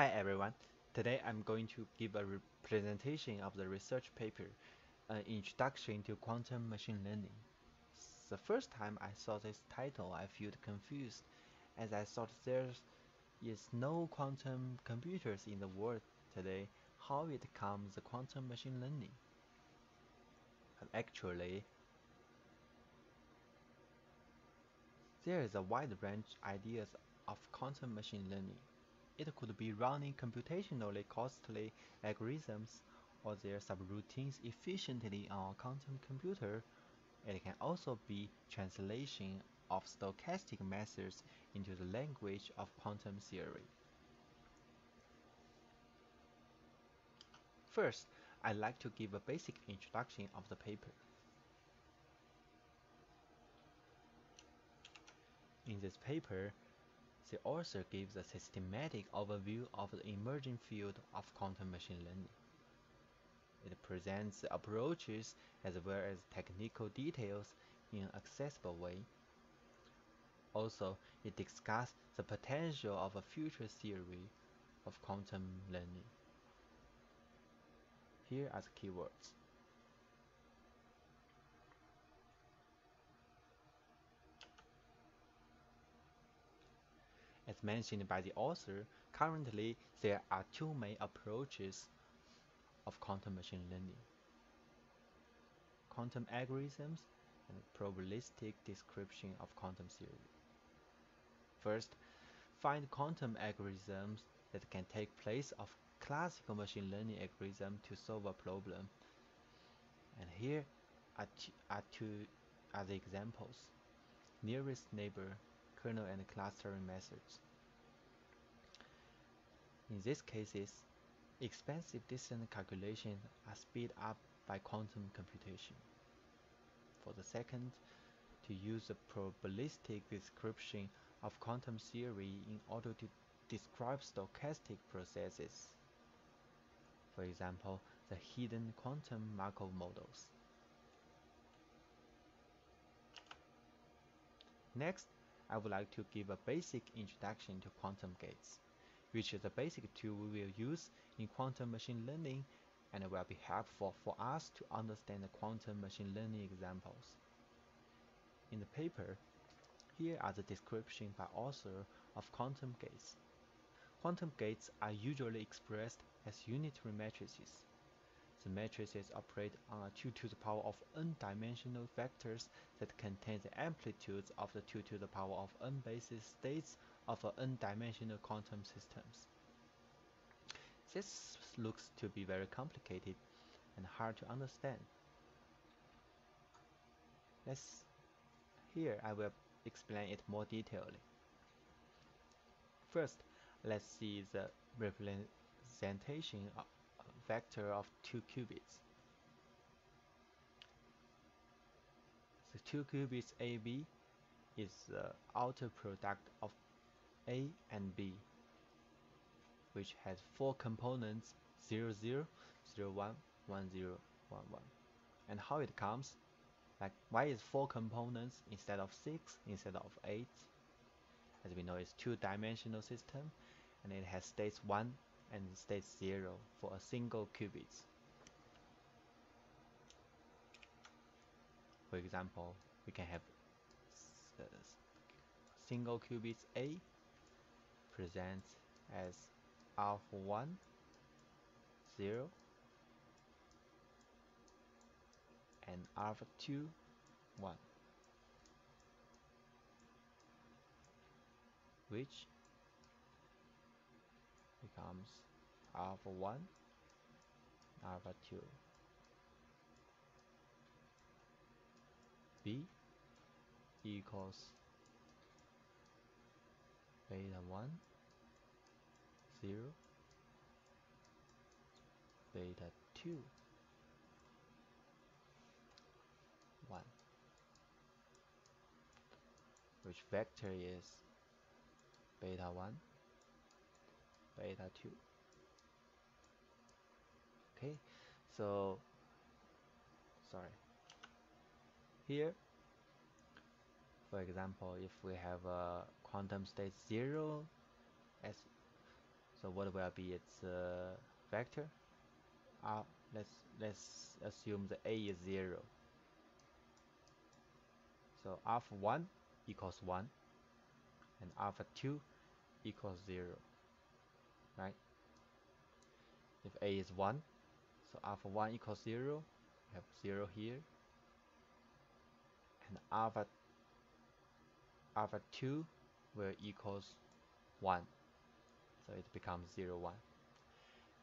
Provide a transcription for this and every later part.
Hi everyone. Today I'm going to give a presentation of the research paper, an introduction to quantum machine learning. The first time I saw this title, I felt confused, as I thought there is no quantum computers in the world today. How it comes the quantum machine learning? Actually, there is a wide range ideas of quantum machine learning. It could be running computationally costly algorithms or their subroutines efficiently on a quantum computer. It can also be translation of stochastic methods into the language of quantum theory. First, I'd like to give a basic introduction of the paper. In this paper, the author gives a systematic overview of the emerging field of quantum machine learning. It presents the approaches as well as technical details in an accessible way. Also, it discusses the potential of a future theory of quantum learning. Here are the keywords. As mentioned by the author, currently there are two main approaches of quantum machine learning. Quantum algorithms and probabilistic description of quantum theory. First, find quantum algorithms that can take place of classical machine learning algorithm to solve a problem. And here are two, are two other examples. Nearest neighbor kernel and clustering methods. In these cases, expensive distance calculations are speed up by quantum computation. For the second, to use a probabilistic description of quantum theory in order to describe stochastic processes. For example, the hidden quantum Markov models. Next, I would like to give a basic introduction to quantum gates, which is a basic tool we will use in quantum machine learning and will be helpful for us to understand the quantum machine learning examples. In the paper, here are the description by author of quantum gates. Quantum gates are usually expressed as unitary matrices. The matrices operate on a 2 to the power of n dimensional vectors that contain the amplitudes of the 2 to the power of n basis states of a n-dimensional quantum systems. This looks to be very complicated and hard to understand. Let's here I will explain it more detailedly. First, let's see the representation of vector of two qubits. The two qubits AB is the outer product of A and B, which has four components 0, 0, 0, 1, 1, 0, 1, 1. And how it comes, like why is four components instead of six, instead of eight? As we know, it's two-dimensional system, and it has states 1 and state 0 for a single qubit. For example, we can have uh, single qubit A present as alpha 1, 0, and alpha 2, 1, which becomes alpha 1 alpha 2 b equals beta 1 0 beta 2 1 which vector is beta 1 beta 2 okay so sorry here for example if we have a quantum state 0 as so what will be its uh, vector uh, let's let's assume the a is 0 so alpha 1 equals 1 and alpha 2 equals 0 right? If a is 1 so alpha 1 equals 0 we have 0 here. And alpha alpha 2 will equals 1 so it becomes 0 1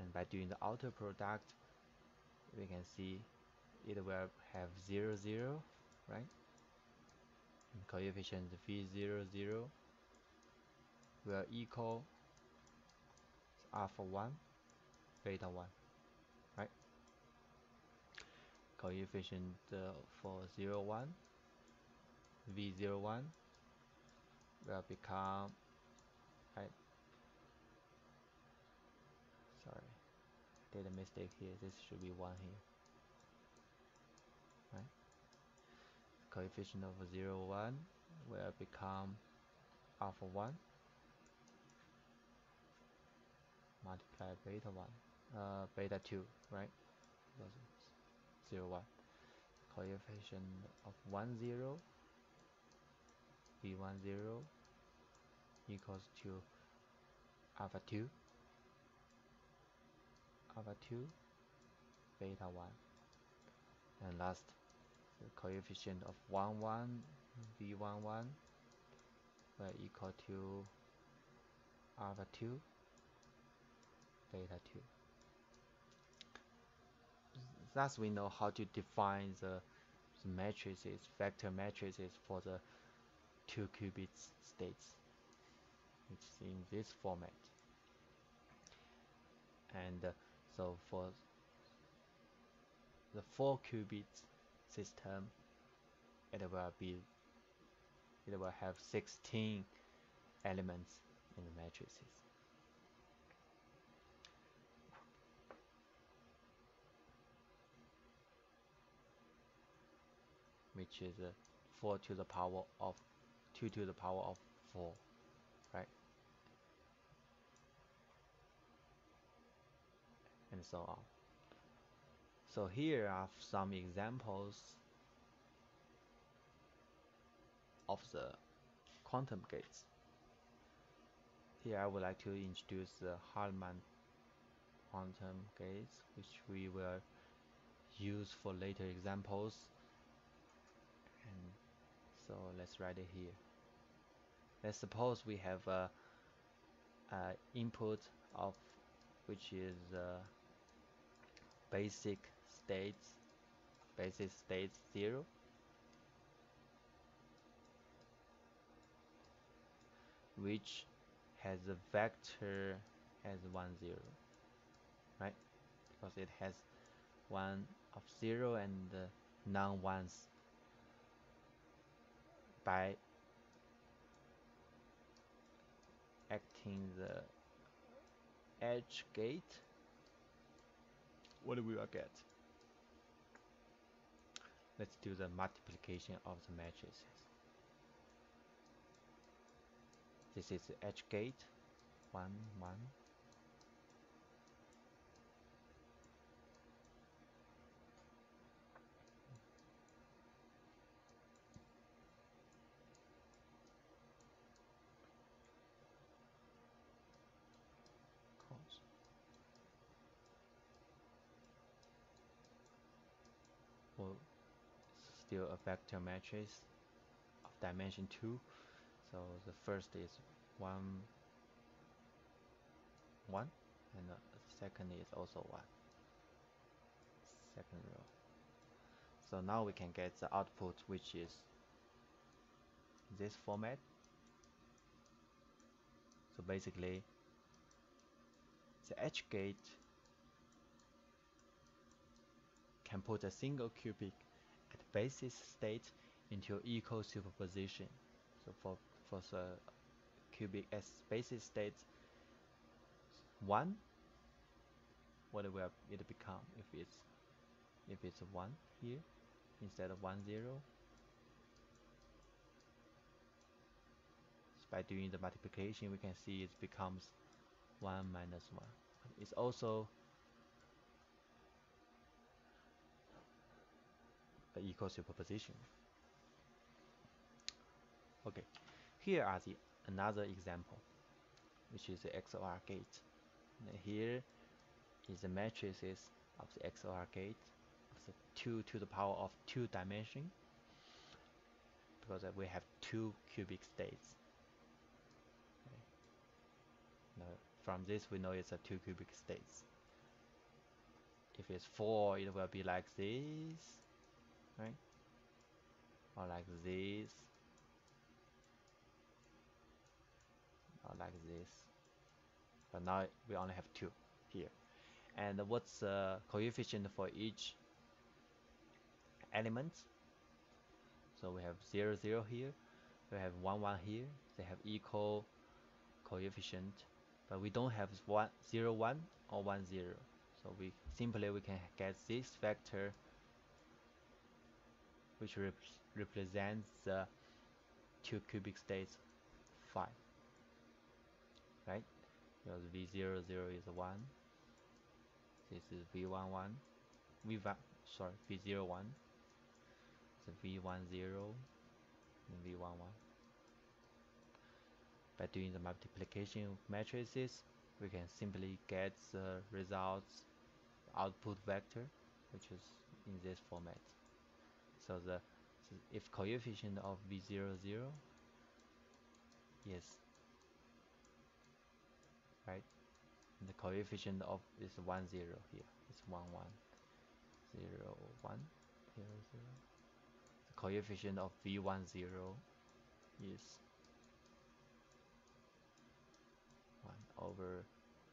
and by doing the outer product we can see it will have 0 0 right? And coefficient v0 0 will equal alpha 1 beta 1 right? Coefficient uh, for 0 1 V0, 1 will become right? Sorry did a mistake here. This should be 1 here right? Coefficient of 0 1 will become alpha 1 multiply beta 1 uh, beta 2 right? 0 1 coefficient of 1 0 v1 0 equals to alpha 2 alpha 2 beta 1 and last the coefficient of 1 1 v1 1 will equal to alpha 2 beta 2 thus we know how to define the, the matrices vector matrices for the two qubits states. Is in this format. And uh, so for the four qubits system it will be it will have 16 elements in the matrices which is uh, 4 to the power of 2 to the power of 4 right? And so on. So here are some examples of the quantum gates. Here I would like to introduce the Hadamard quantum gates which we will use for later examples and so let's write it here. Let's suppose we have a, a input of which is uh, basic states basic states 0 which has a vector as 1 0 right? Because it has one of 0 and uh, non ones by acting the H gate? What do we get let's do the multiplication of the matrices this is the H gate. 1 1 well still a vector matrix of dimension 2 so the first is 1 1 and the second is also 1 second row. So now we can get the output which is this format. So basically the H gate can put a single at basis state into equal superposition. So for, for the uh, qubit as basis state 1, what will it become if it's if it's 1 here instead of 1 0 so by doing the multiplication we can see it becomes 1 minus 1 it's also an equal superposition okay here are the another example which is the XOR gate. And here is the matrices of the XOR gate of the 2 to the power of 2 dimension because we have two qubit states. Okay. from this we know it's a two qubit states. If it's 4 it will be like this right? Or like this. Or like this. But now we only have two here. And what's the coefficient for each element? So we have 0 0 here. We have 1 1 here. They have equal coefficient. But we don't have 1 0 1 or 1 0 so we simply we can get this vector which rep represents the two qubit states phi right? Because v0 0 is 1 this is v11 v1 sorry v01 so v10 and v11 by doing the multiplication of matrices we can simply get the results output vector which is in this format so the so if coefficient of v00 yes. Right? And the coefficient of is 1 0 here. It's 1 1 0 1 0 0 the coefficient of v1 0 is 1 over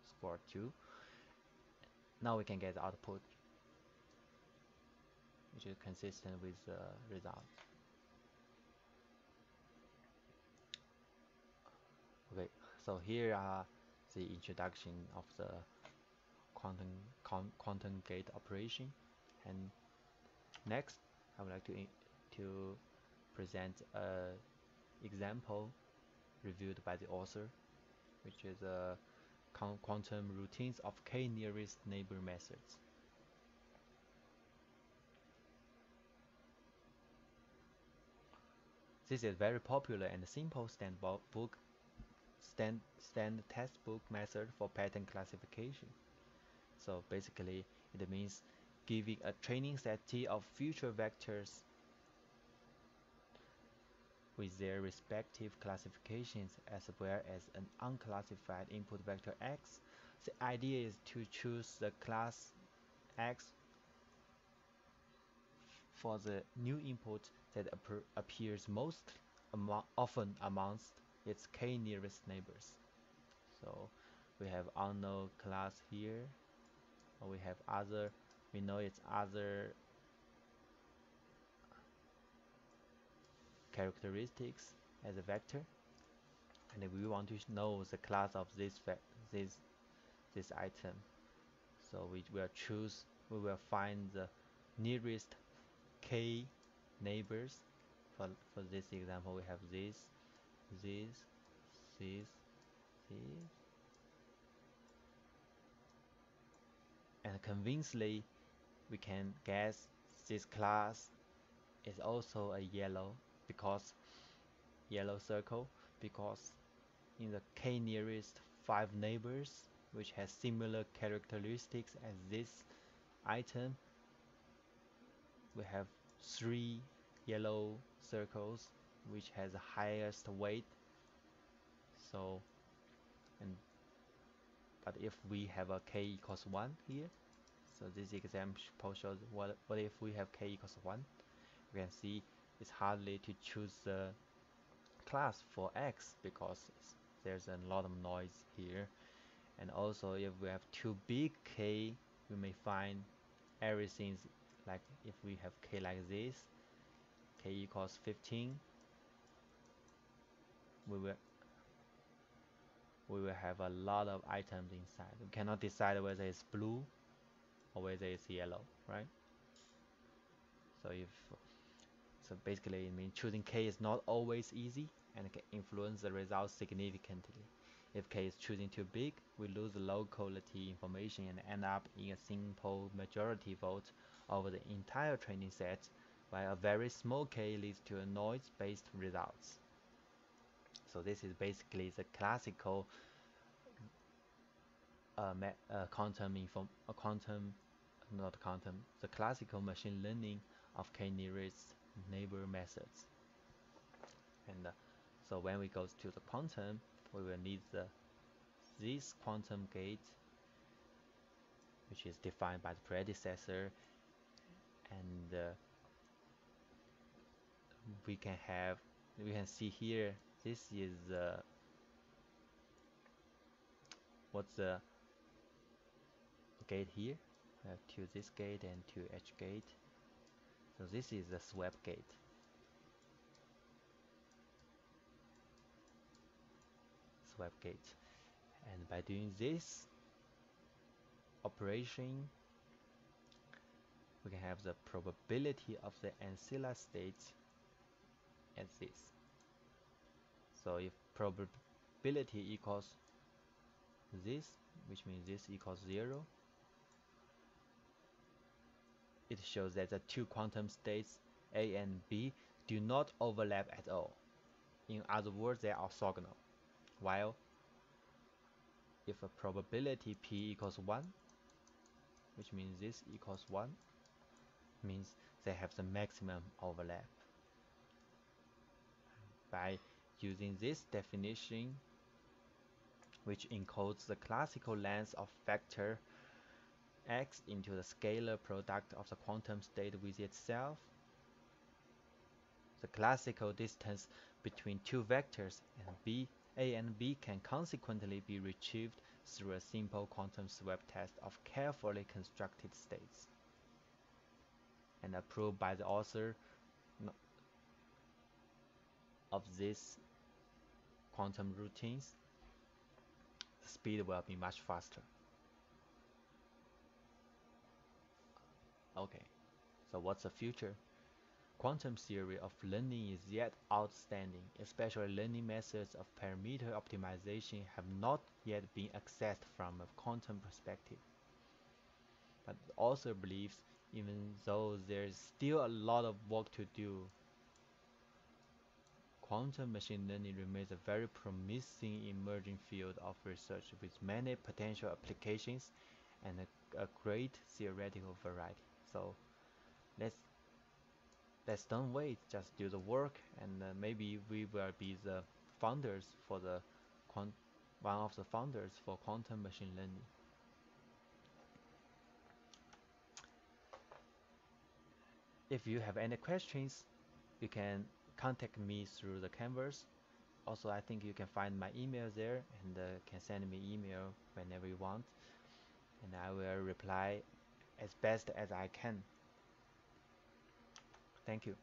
square 2 now we can get the output which is consistent with the result okay so here are the introduction of the quantum quantum gate operation. And next I would like to to present a example reviewed by the author which is a quantum routines of k nearest neighbor methods This is very popular and simple stand book stand, stand textbook method for pattern classification. So basically, it means giving a training set T of feature vectors with their respective classifications as well as an unclassified input vector x. The idea is to choose the class x for the new input that appears most often amongst its k nearest neighbors. So we have unknown class here, we have other, we know it's other characteristics as a vector, and we want to know the class of this this this item. So we will choose, we will find the nearest k neighbors. For for this example, we have this this, this, this. And convincingly, we can guess this class is also a yellow because yellow circle because in the k nearest five neighbors which has similar characteristics as this item we have three yellow circles which has the highest weight. So and but if we have a k equals 1 here so this example shows what, what if we have k equals 1 we can see it's hardly to choose the class for x because there's a lot of noise here. And also if we have too big k we may find everything like if we have k like this k equals 15 we will we will have a lot of items inside. We cannot decide whether it's blue or whether it's yellow, right? So if so basically it means choosing K is not always easy and can influence the results significantly. If k is choosing too big, we lose low quality information and end up in a simple majority vote over the entire training set, while a very small k leads to a noise-based results. So this is basically the classical uh, uh, quantum inform uh, quantum not quantum the classical machine learning of k-nearest neighbor methods. And uh, so when we go to the quantum, we will need the this quantum gate which is defined by the predecessor and uh, we can have we can see here this is uh, what's the gate here? Have to this gate and to H gate. So this is the swap gate. Swap gate. And by doing this operation we can have the probability of the ancilla state as this. So if probability equals this which means this equals zero it shows that the two quantum states A and B do not overlap at all. In other words they are orthogonal. While if a probability p equals 1 which means this equals 1 means they have the maximum overlap by using this definition which encodes the classical length of vector x into the scalar product of the quantum state with itself the classical distance between two vectors and b a and B can consequently be retrieved through a simple quantum swap test of carefully constructed states. And approved by the author of these quantum routines, the speed will be much faster. Okay, so what's the future? Quantum theory of learning is yet outstanding, especially learning methods of parameter optimization have not yet been accessed from a quantum perspective. But the author believes even though there is still a lot of work to do, quantum machine learning remains a very promising emerging field of research with many potential applications and a, a great theoretical variety. So let's let's don't wait. Just do the work and uh, maybe we will be the founders for the one of the founders for quantum machine learning if you have any questions you can contact me through the canvas. Also I think you can find my email there and uh, can send me email whenever you want. And I will reply as best as I can. Thank you.